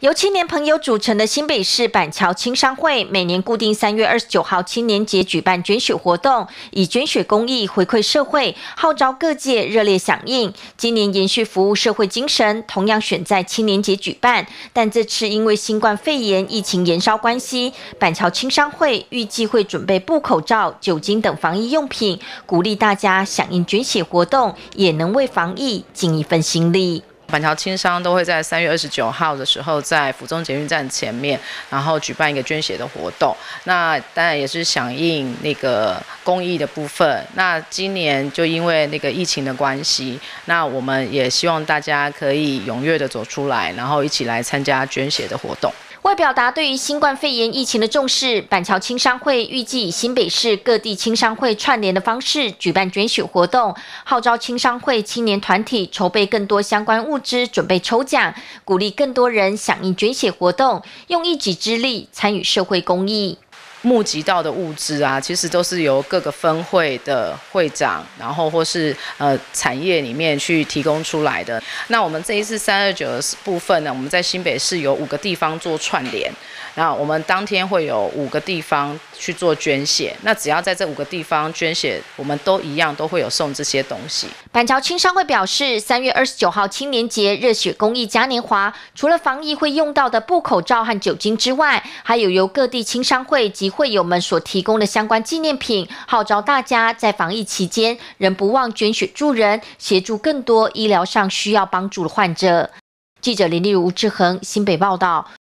由青年朋友组成的新北市板桥青商会，每年固定三月二十九号青年节举办捐血活动，以捐血公益回馈社会，号召各界热烈响应。今年延续服务社会精神，同样选在青年节举办，但这次因为新冠肺炎疫情延烧关系，板桥青商会预计会准备布口罩、酒精等防疫用品，鼓励大家响应捐血活动，也能为防疫尽一份心力。板桥轻商都会在三月二十九号的时候，在府中捷运站前面，然后举办一个捐血的活动。那当然也是响应那个公益的部分。那今年就因为那个疫情的关系，那我们也希望大家可以踊跃的走出来，然后一起来参加捐血的活动。为表达对于新冠肺炎疫情的重视，板桥青商会预计以新北市各地青商会串联的方式举办捐血活动，号召青商会青年团体筹备更多相关物资，准备抽奖，鼓励更多人响应捐血活动，用一己之力参与社会公益。募集到的物资啊，其实都是由各个分会的会长，然后或是呃产业里面去提供出来的。那我们这一次三二九的部分呢，我们在新北市有五个地方做串联。那我们当天会有五个地方去做捐血，那只要在这五个地方捐血，我们都一样都会有送这些东西。板桥青商会表示，三月二十九号青年节热血公益嘉年华，除了防疫会用到的布口罩和酒精之外，还有由各地青商会及会友们所提供的相关纪念品，号召大家在防疫期间仍不忘捐血助人，协助更多医疗上需要帮助的患者。记者林丽如、吴志恒新北报道。